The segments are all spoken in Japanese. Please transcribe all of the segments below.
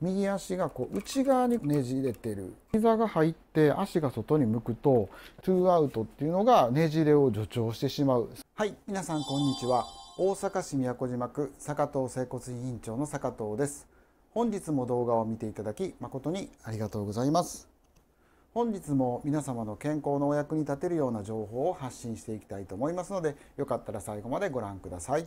右足がこう内側にねじれてる。膝が入って足が外に向くとトゥーアウトっていうのがねじれを助長してしまう。はい皆さんこんにちは。大阪市宮古島区坂東整骨院院長の坂東です。本日も動画を見ていただき誠にありがとうございます。本日も皆様の健康のお役に立てるような情報を発信していきたいと思いますのでよかったら最後までご覧ください。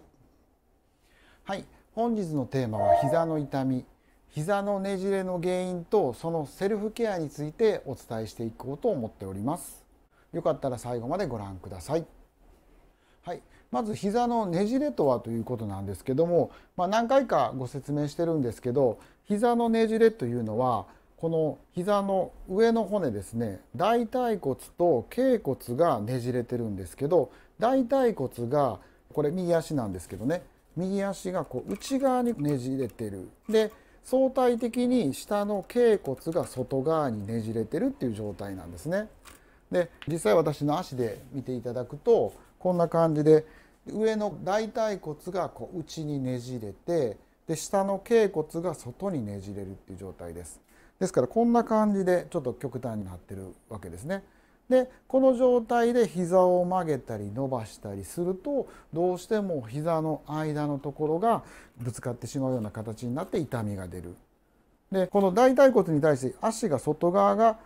はい本日のテーマは膝の痛み。膝のねじれの原因とそのセルフケアについてお伝えしていこうと思っております。よかったら最後までご覧ください。はい。まず膝のねじれとはということなんですけども、まあ、何回かご説明してるんですけど膝のねじれというのはこの膝の上の骨ですね大腿骨と頸骨がねじれてるんですけど大腿骨がこれ右足なんですけどね右足がこう内側にねじれてる。で相対的に下の頸骨が外側にねじれてるっていう状態なんですね。で実際私の足で見ていただくとこんな感じで上の大腿骨がこう内にねじれてで下の頸骨が外にねじれるっていう状態です。ですからこんな感じでちょっと極端になってるわけですね。でこの状態で膝を曲げたり伸ばしたりするとどうしても膝の間のところがぶつかってしまうような形になって痛みが出る。でこの大腿骨に対して足が外側が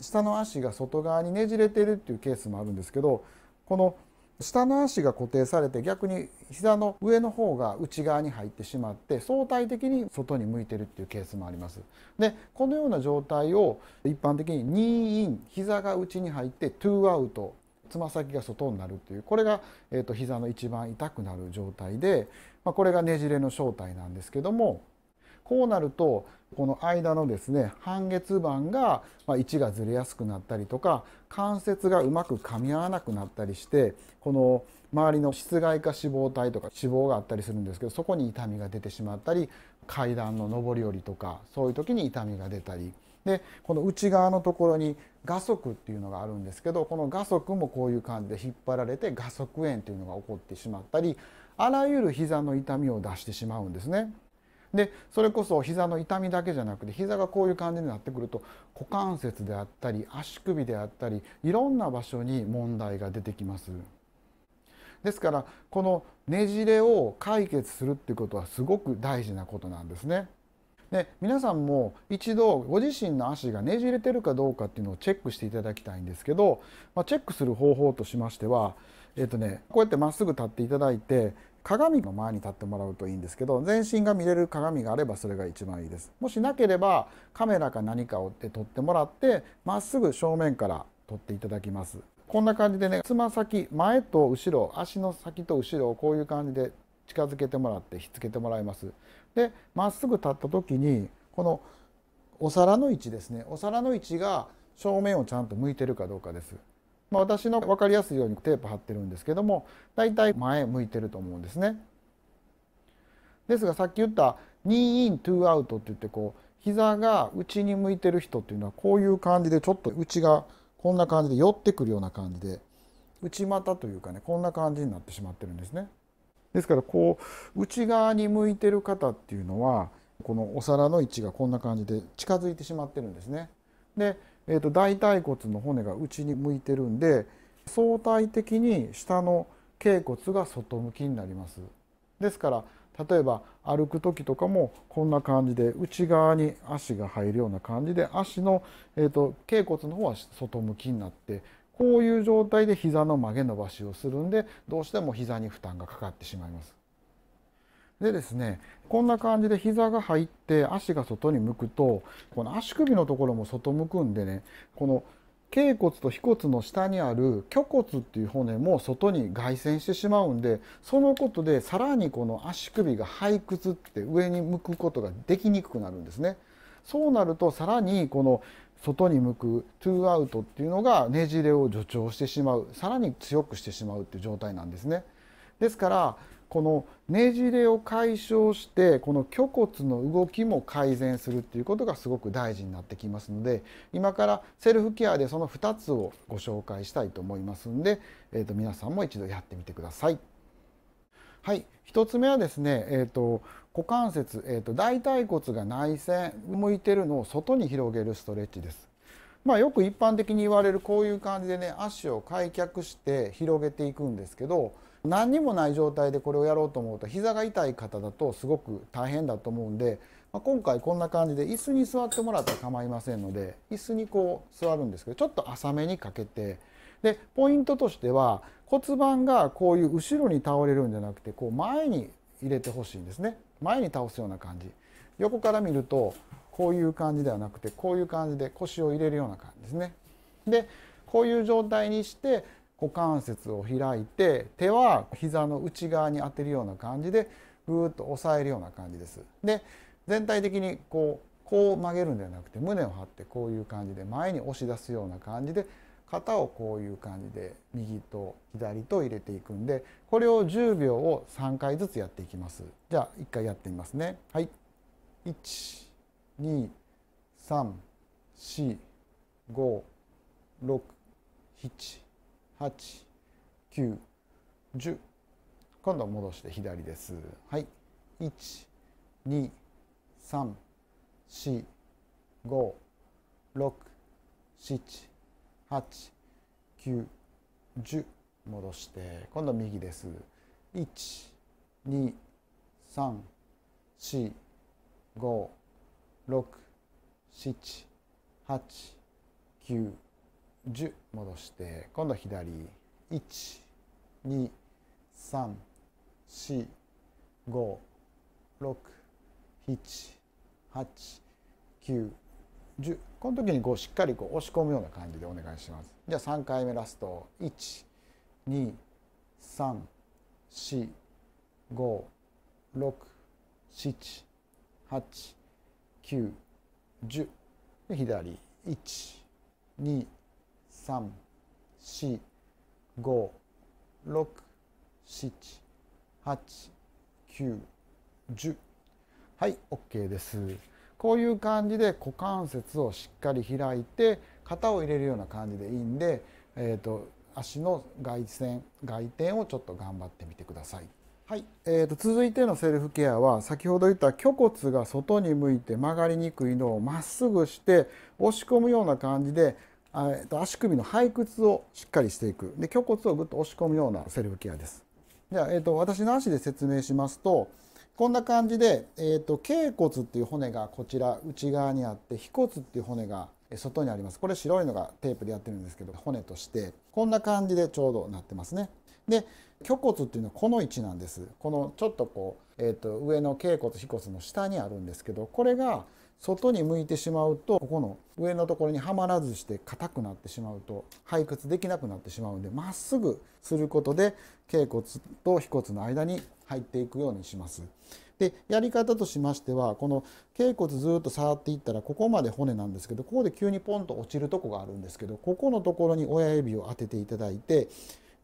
下の足が外側にねじれてるっていうケースもあるんですけどこの下の足が固定されて逆に膝の上の方が内側に入ってしまって相対的に外に向いてるっていうケースもあります。でこのような状態を一般的にニーイン膝が内に入ってトゥーアウトつま先が外になるっていうこれが、えーと、膝の一番痛くなる状態で、まあ、これがねじれの正体なんですけどもこうなるとこの間のですね半月板が位置がずれやすくなったりとか関節がうまく噛み合わなくなったりしてこの周りの室外化脂肪体とか脂肪があったりするんですけどそこに痛みが出てしまったり階段の上り下りとかそういう時に痛みが出たりでこの内側のところに画側っていうのがあるんですけどこの画側もこういう感じで引っ張られて画側炎というのが起こってしまったりあらゆる膝の痛みを出してしまうんですね。でそれこそ膝の痛みだけじゃなくて膝がこういう感じになってくると股関節であったり足首であったりいろんな場所に問題が出てきます。ですからこのねじれを解決するっていうことはすごく大事なことなんですね。で皆さんも一度ご自身の足がねじれてるかどうかっていうのをチェックしていただきたいんですけど、まあ、チェックする方法としましては、えーとね、こうやってまっすぐ立っていただいて鏡の前に立ってもらうといいんですけど全身が見れる鏡があればそれが一番いいです。もしなければカメラか何かをで撮ってもらってまっすぐ正面から撮っていただきます。こんな感じでねつま先前と後ろ足の先と後ろをこういう感じで近づけてもらってひっつけてもらいます。でまっすぐ立った時にこのお皿の位置ですね。お皿の位置が正面をちゃんと向いてるかどうかです。まあ、私の分かりやすいようにテープ貼ってるんですけども大体前向いてると思うんですね。ですがさっき言った「ニーイントゥーアウト」って言ってこう膝が内に向いてる人っていうのはこういう感じでちょっと内がこんな感じで寄ってくるような感じで内股というかねこんな感じになってしまってるんですね。ですからこう内側に向いてる方っていうのはこのお皿の位置がこんな感じで近づいてしまってるんですね。でえー、と大腿骨の骨が内に向いてるんで相対的に下の頸骨が外向きになります。ですから例えば歩く時とかもこんな感じで内側に足が入るような感じで足の、えーと、頸骨の方は外向きになってこういう状態で膝の曲げ伸ばしをするんでどうしても膝に負担がかかってしまいます。でですねこんな感じで膝が入って足が外に向くとこの足首のところも外向くんでねこの頸骨と腓骨の下にある虚骨っていう骨も外に外旋してしまうんでそのことでさらにこの足首が背屈って上に向くことができにくくなるんですね。そうなるとさらにこの外に向くトゥーアウトっていうのがねじれを助長してしまうさらに強くしてしまうっていう状態なんですね。ですからこのねじれを解消してこの虚骨の動きも改善するっていうことがすごく大事になってきますので今からセルフケアでその2つをご紹介したいと思いますんで、えー、と皆さんも一度やってみてください。はい1つ目はですね、えーと、股関節、えーと、大腿骨が内旋向いてるのを外に広げるストレッチです。まあ、よく一般的に言われるこういう感じでね足を開脚して広げていくんですけど何にもない状態でこれをやろうと思うと膝が痛い方だとすごく大変だと思うんで、まあ、今回こんな感じで椅子に座ってもらって構いませんので椅子にこう座るんですけどちょっと浅めにかけてでポイントとしては骨盤がこういう後ろに倒れるんじゃなくてこう前に入れてほしいんですね。前に倒すような感じ。横から見るとこういう感じではなくてこういう感じで腰を入れるような感じですね。でこういう状態にして股関節を開いて手は膝の内側に当てるような感じでぐーっと押さえるような感じです。で全体的にこうこう曲げるんではなくて胸を張ってこういう感じで前に押し出すような感じで肩をこういう感じで右と左と入れていくんでこれを10秒を3回ずつやっていきます。じゃあ1回やってみますね。はい。8910今度戻して左です。はい。1234567 8、9、10戻して今度右です。12345678910、10戻して今度左。1、2、3、4、5、6、7、8、9、10この時にこうしっかりこう押し込むような感じでお願いします。じゃあ3回目ラスト。12345678910で左。3、4、5、6、7、8、9、10はい OK ですこういう感じで股関節をしっかり開いて肩を入れるような感じでいいんで、えーと、足の外旋外転をちょっと頑張ってみてください。はい、えーと、続いてのセルフケアは先ほど言った虚骨が外に向いて曲がりにくいのをまっすぐして押し込むような感じで、足首の背屈をしっかりしていく。で虚骨をぐっと押し込むようなセルフケアです。じゃあ、えー、と私の足で説明しますとこんな感じで、えーと、頸骨っていう骨がこちら内側にあって腓骨っていう骨が外にあります。これ白いのがテープでやってるんですけど骨として。こんな感じでちょうどなってますね。で虚骨っていうのはこの位置なんです。このちょっとこう、えーと、上の頸骨腓骨の下にあるんですけどこれが外に向いてしまうとここの上のところにはまらずして硬くなってしまうと背屈できなくなってしまうんでまっすぐすることで頸骨と腓骨の間に入っていくようにします。でやり方としましてはこの頸骨ずっと触っていったらここまで骨なんですけどここで急にポンと落ちるとこがあるんですけどここのところに親指を当てていただいて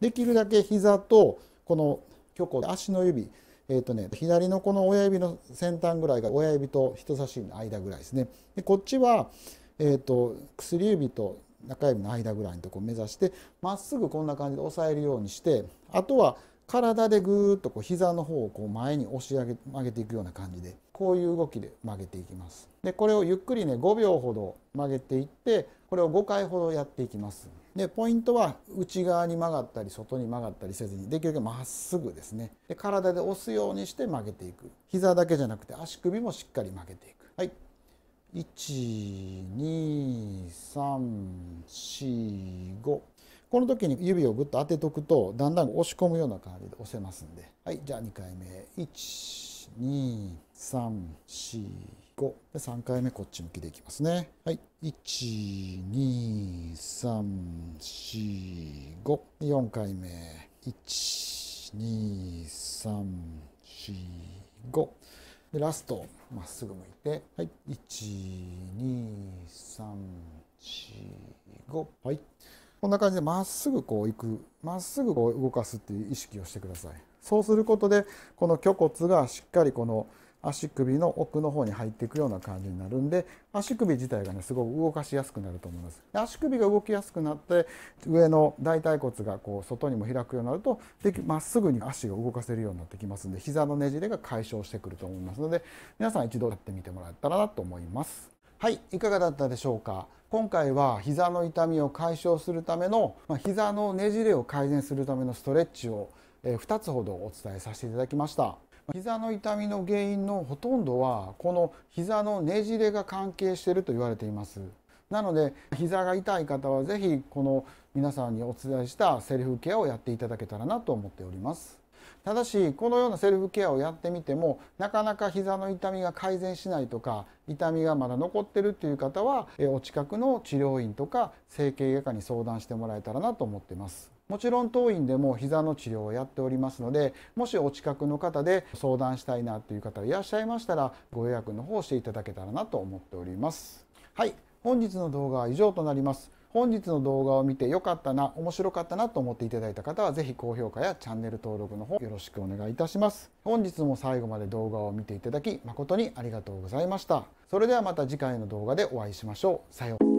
できるだけ膝とこの虚骨足の指えーとね、左のこの親指の先端ぐらいが親指と人差し指の間ぐらいですね。でこっちは、えーと、薬指と中指の間ぐらいのとこを目指してまっすぐこんな感じで押さえるようにしてあとは体でぐーっとこう膝の方をこう前に押し上げ上げていくような感じでこういう動きで曲げていきます。でこれをゆっくりね5秒ほど曲げていってこれを5回ほどやっていきます。でポイントは内側に曲がったり外に曲がったりせずにできるだけまっすぐですね。で体で押すようにして曲げていく。膝だけじゃなくて足首もしっかり曲げていく。はい。12345この時に指をぐっと当てとくとだんだん押し込むような感じで押せますんで。はい。じゃあ2回目。1 12345で3回目こっち向きでいきますね。はい。12345 4回目。12345でラストまっすぐ向いて。はい。12345はい。こんな感じでまっすぐこう行く。まっすぐこう動かすっていう意識をしてください。そうすることでこの虚骨がしっかりこの足首の奥の方に入っていくような感じになるんで足首自体がねすごく動かしやすくなると思います。足首が動きやすくなって上の大腿骨がこう外にも開くようになるとまっすぐに足が動かせるようになってきますんで膝のねじれが解消してくると思いますので皆さん一度やってみてもらったらなと思います。はいいかがだったでしょうか？今回は膝の痛みを解消するための、まあ、膝のねじれを改善するためのストレッチを2つほどお伝えさせていただきました。膝の痛みの原因のほとんどはこの膝のねじれが関係していると言われています。なので膝が痛い方は是非この皆さんにお伝えしたセルフケアをやっていただけたらなと思っております。ただしこのようなセルフケアをやってみてもなかなか膝の痛みが改善しないとか痛みがまだ残ってるっていう方はお近くの治療院とか整形外科に相談してもらえたらなと思ってます。もちろん当院でも膝の治療をやっておりますのでもしお近くの方で相談したいなという方がいらっしゃいましたらご予約の方していただけたらなと思っております。はい本日の動画は以上となります。本日の動画を見て良かったな面白かったなと思っていただいた方は是非高評価やチャンネル登録の方よろしくお願いいたします。本日も最後まで動画を見ていただき誠にありがとうございました。それではまた次回の動画でお会いしましょう。さよう。